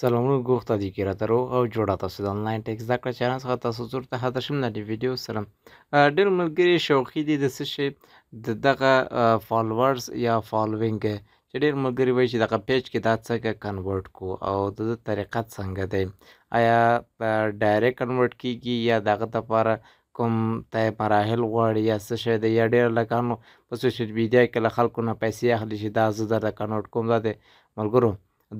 سلامونه ګوخ ته دي کیره تر او جوړه تاسو د انلاین ټیک زده کړه چانس خو تاسو زور ته حاضر شم نه دی ویډیو سره ډیر ملګری شوقي دي د څه شي د دغه فالوورز یا فالوینګ چې ډیر ملګری وایي چې دغه پیج کې دا څنګه کنورټ کو او د طریقه څنګه دی آیا ډایرکټ کنورټ کیږي یا دغه لپاره کوم ته مراحل غواړي یا څه شی دی یا ډیر لکانو په سوشل میډیا کې له خلکو نه پیسې اخلي چې دا زه درته کنورټ کوم دا دی ملګرو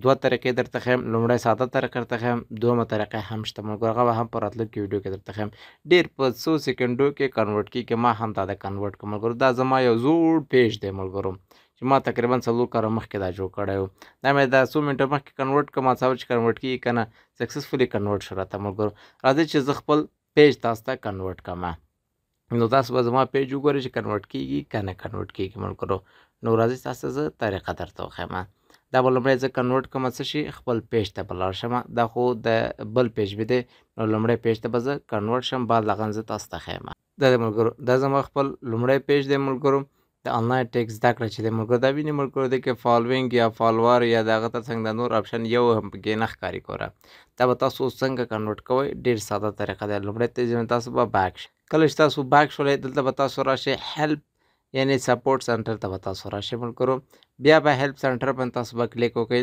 دوه طریقې درته خیم لومړی ساده طریقه درته خیم دومه طریقه هم شته ملګرو هغه به هم په راتلونکي ویډیو کې درته خیم ډېر په څو سیکنډو کې کنورټ کېږي ما هم دا د کنورټ کړ ملګرو دا زما یو زوړ پیج دی ملګرو چې ما تقریبا څلور کاله مخکې دا جوړ کړی و دا مې دا څو منټه مخکې کنورټ کړ ما څاور چې کنورټ کېږي که نه سکسسفولي کنورټ شو راته ملګرو راځئ چې زه خپل پیج تاسو ته کنورټ کړم نو تاسو به زما پیج وګورئ چې کنورټ کیږي که نه کنورټ کیږي ملګرو نو راځئ تاسو زه طریقه درته وښیم دا به لومړی زه کنورټ کوم څه شي خپل پیج ته به لاړ شم دا خو د بل پیج مې دی نو لومړی پیج ته به زه کنورټ شم بعد له هغه زه تاسو ته ښیم دا د ملګرو دا زما خپل لومړی پیج دی ملګرو د انلاین ټیک زده کړه چې د ملګرو دا ویني ملګرو دی کې فالوینګ یا فالوور یا د هغه ترڅنګ د نور آپشن یو هم پکې نه ښکاري کوره دا به تاسو څنګه کنورټ کوئ ډیر ساده طریقه ده لومړی ته تاسو به بیک شئ کله چې تاسو بیک شولئ دلته به تاسو راشئ هیلپ یعنی سپورټ سنټر ته به تاسو راشئ ملګرو بیا به هیلپ سنټر باندې تاسو به کلیک وکړئ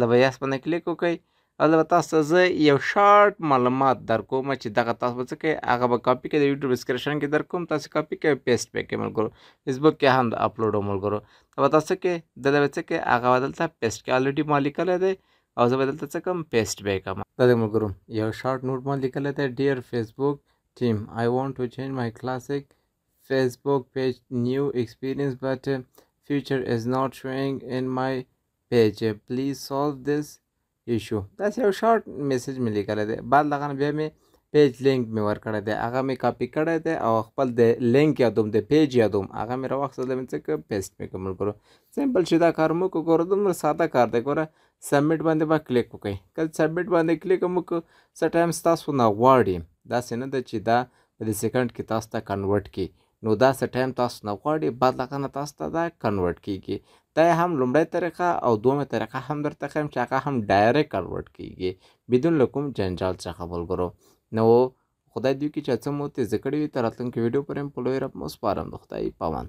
له به یاس باندې کلیک وکړئ او له تاسو ته زه یو شارټ معلومات در کوم چې دغه تاسو به څه کوئ هغه به کاپي کړئ د یوټیوب ډسکرپشن کې در کوم تاسو کاپي کړئ پیسټ پې کړئ ملګرو فیسبوک کې هم د اپلوډو ملګرو دا به تاسو کې دلته به څه کوئ هغه به دلته پیسټ کړئ الریډي ما لیکلی دی او زه به دلته څه کوم پیسټ به یې کوم دا دی ملګرو یو شارټ نوټ ما لیکلی دی ډیر فیسبوک ټیم آی وانټ ټو چینج مای کلاسیک فیسبوک پیج نیو ایکسپیرینس بټ فیوچر از ناټ شوینګ ان مای پیج پلیز سولو دیس ایشو داسې یو شارټ میسج مې لیکلی دی بعد له هغه نه بیا مې پیج لینک مې ورکړی دی هغه مې کاپي کړی دی او خپل د لینک یادوم د پیج یادوم هغه مې راواخیستل مې څه کړه پیسټ مې کړ ملګرو سمپل چې دا کار مو وکړو ګوره دومره ساده کار دی ګوره سبمیټ باندې به کلیک وکړئ کله سبمیټ باندې کلیک هم وکړو څه ټایم ستاسو نه غواړي داسې نه ده چې دا په دې سیکنډ کې تاسو ته کنورټ کړي نو داسې ټایم تاسو نه غواړي بعد له هغه نه تاسو ته دا کنورټ کیږي دا یې هم لومړی طریقه او دومه طریقه هم درته ښیم چې هغه هم ډایرک کنورټ کیږي بدون له کوم جنجال څخه ملګرو نو خدای دوی کې چې څه مو تیزه کړې وي تر راتلونکي ویډیو پورې په لوی رب مو سپارم د خدای پامان